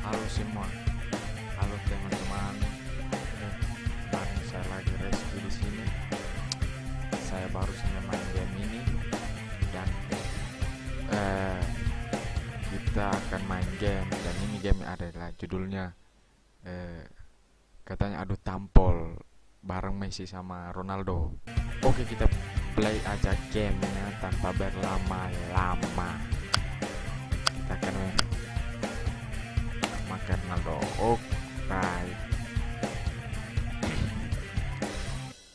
Halo semua, halo teman-teman. Bareng saya lagi Reski di sini. Saya baru saja main game ini dan eh, kita akan main game dan ini game adalah judulnya eh, katanya adu tampol bareng Messi sama Ronaldo. Oke kita play aja gamenya tanpa berlama-lama. Kita akan main. Oke.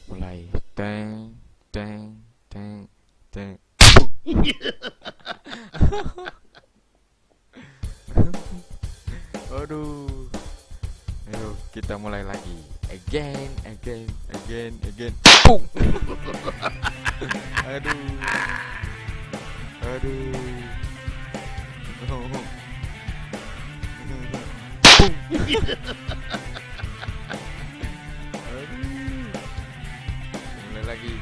Mulai teng teng teng teng. Aduh. Ayo kita mulai lagi. Again, again, again, again. Aduh. Mulai lagi.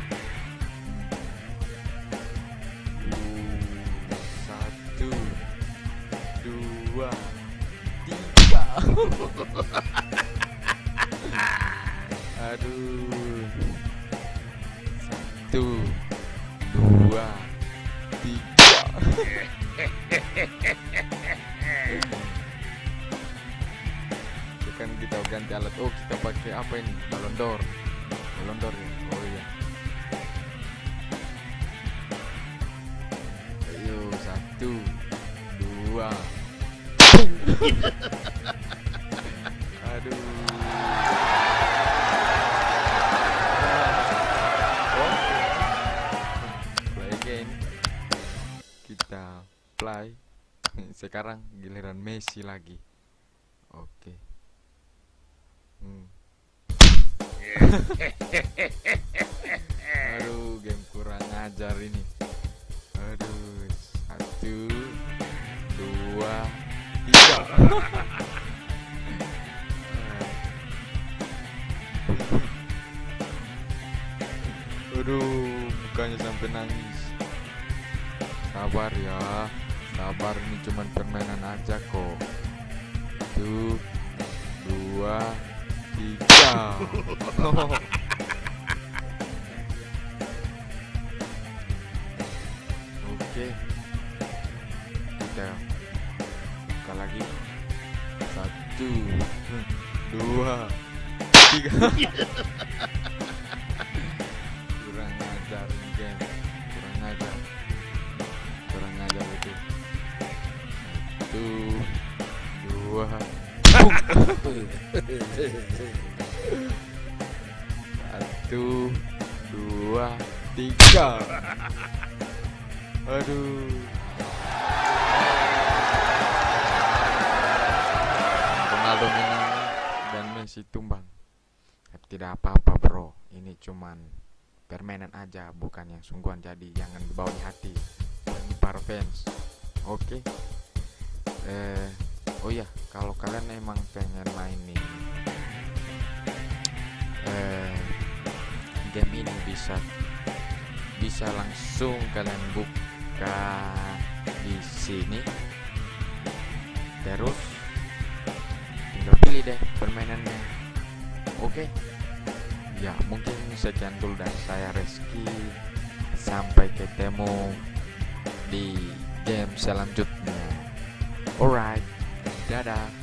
Satu, dua, tiga. Aduh. Satu, dua, tiga. Kan kita ganti alat. Oh, kita pakai apa ini? Balon d'Or. Balon d'Or ya. Oh iya. Ayo, satu, dua. Aduh. Oke. Play again. Kita play. Sekarang giliran Messi lagi. Oke. Hmm. Aduh, game kurang ajar ini. Aduh, satu, dua, tiga. Aduh, mukanya sampai nangis. Sabar ya, sabar ini cuman permainan aja kok. Satu, dua, tiga. Oke, kita buka lagi. Satu, dua, tiga. kurang ajar game, kurang ajar, kurang ajar itu. Satu, dua, satu, dua, tiga. Aduh. Ronaldo menang dan Messi tumbang. Tidak apa-apa bro, ini cuman permainan aja, bukan yang sungguhan. Jadi jangan dibawa di hati bagi para fans. Oke. Eh, oh iya, kalau kalian emang pengen main nih, eh, game ini bisa bisa langsung kalian buka di sini. Terus tinggal pilih deh permainannya. Oke. Ya, mungkin sekian dulu dari saya Reski. Sampai ketemu di game selanjutnya. Alright. Dadah.